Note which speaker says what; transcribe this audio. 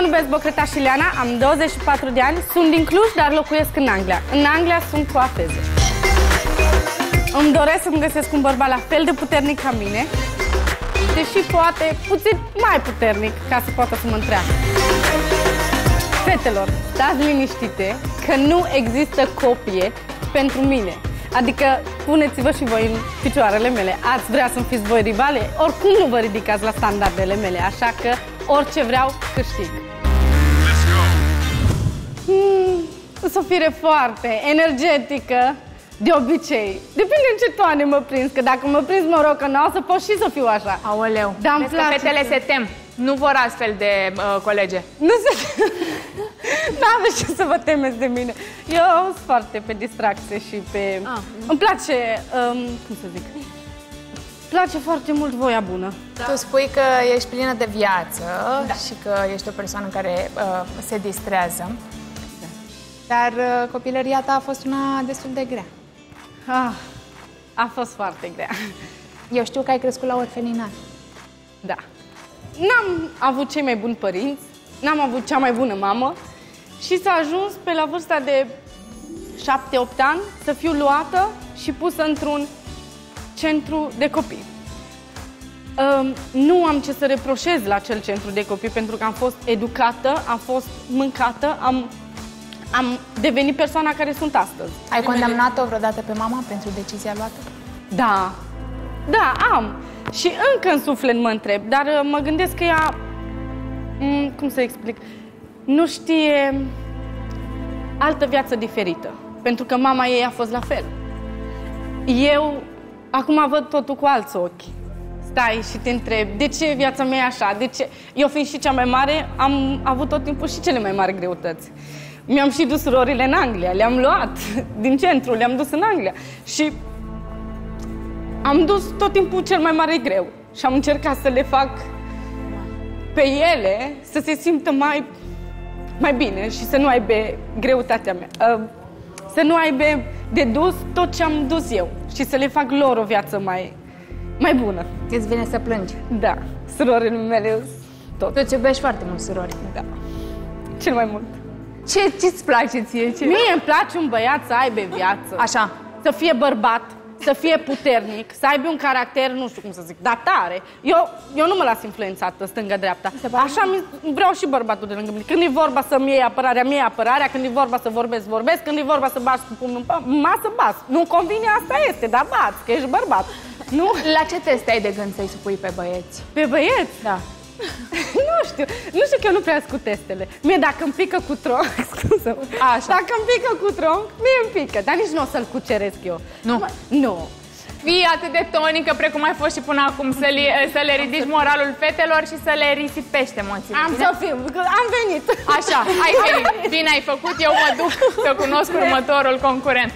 Speaker 1: mă numesc Bocreta Șileana, am 24 de ani, sunt din Cluj, dar locuiesc în Anglia. În Anglia sunt coafeză. Îmi doresc să-mi găsesc un bărbat la fel de puternic ca mine, deși poate puțin mai puternic ca să poată să mă întreabă. Fetelor, stați liniștite că nu există copie pentru mine. Adică puneți-vă și voi în picioarele mele. Ați vrea să-mi fiți voi rivale? Oricum nu vă ridicați la standardele mele, așa că orice vreau, câștig. Hmm, o fire foarte energetică, de obicei. Depinde în ce toane mă prins, că dacă mă prins morocănoasă, pot și să fiu așa.
Speaker 2: Aoleu,
Speaker 1: Dar îmi
Speaker 2: Vezi că
Speaker 1: place
Speaker 2: fetele
Speaker 1: că-
Speaker 2: se tem. Nu vor astfel de uh, colege.
Speaker 1: Nu se... N-aveți ce să vă temeți de mine. Eu sunt foarte pe distracție și pe...
Speaker 2: Ah.
Speaker 1: Îmi place, um, cum să zic, îmi place foarte mult voia bună.
Speaker 2: Tu spui că ești plină de viață și că ești o persoană care uh, se distrează. Dar uh, copilăria ta a fost una destul de grea.
Speaker 1: Ah, a fost foarte grea.
Speaker 2: Eu știu că ai crescut la orfelinat.
Speaker 1: Da. N-am avut cei mai buni părinți, n-am avut cea mai bună mamă și s-a ajuns pe la vârsta de 7-8 ani să fiu luată și pusă într-un centru de copii. Um, nu am ce să reproșez la acel centru de copii pentru că am fost educată, am fost mâncată, am, am devenit persoana care sunt astăzi.
Speaker 2: Ai condamnat-o vreodată pe mama pentru decizia luată?
Speaker 1: Da, da, am. Și încă în suflet mă întreb, dar uh, mă gândesc că ea, m, cum să explic, nu știe altă viață diferită. Pentru că mama ei a fost la fel. Eu acum văd totul cu alți ochi. Stai și te întreb, de ce viața mea e așa? De ce? Eu fiind și cea mai mare, am avut tot timpul și cele mai mari greutăți. Mi-am și dus surorile în Anglia, le-am luat din centru, le-am dus în Anglia. Și am dus tot timpul cel mai mare greu și am încercat să le fac pe ele să se simtă mai, mai bine și să nu aibă greutatea mea. Uh, Să nu aibă de dus tot ce am dus eu și să le fac lor o viață mai, mai bună.
Speaker 2: Îți vine să plângi.
Speaker 1: Da, surorile mele tot.
Speaker 2: Tu îți iubești foarte mult surori.
Speaker 1: Da. Cel mai mult.
Speaker 2: Ce ți-ți place ție? Ce?
Speaker 1: Mie îmi place un băiat să aibă viață.
Speaker 2: Așa.
Speaker 1: Să fie bărbat, să fie puternic, să aibă un caracter, nu știu cum să zic, dar tare. Eu, eu nu mă las influențată stângă-dreapta. Așa mi, vreau și bărbatul de lângă mine. Când e vorba să-mi iei apărarea, mi apărarea. Când e vorba să vorbesc, vorbesc. Când e vorba să bați cu pumnul în pa- masă, bați. Nu convine, asta este, dar bați, că ești bărbat. Nu?
Speaker 2: La ce teste ai de gând să-i supui pe băieți?
Speaker 1: Pe băieți?
Speaker 2: Da.
Speaker 1: nu știu, nu știu că eu nu prea cu testele. Mie dacă îmi pică cu tronc, scuză
Speaker 2: Așa.
Speaker 1: Dacă îmi pică cu tronc, mie îmi pică, dar nici nu o să-l cuceresc eu.
Speaker 2: Nu.
Speaker 1: Mă- Nu.
Speaker 2: Fii atât de tonică precum ai fost și până acum să, li, să le ridici moralul fetelor și să le risipești emoțiile.
Speaker 1: Am
Speaker 2: bine?
Speaker 1: să fiu, că am venit.
Speaker 2: Așa, ai venit. Bine ai făcut, eu mă duc să cunosc următorul concurent.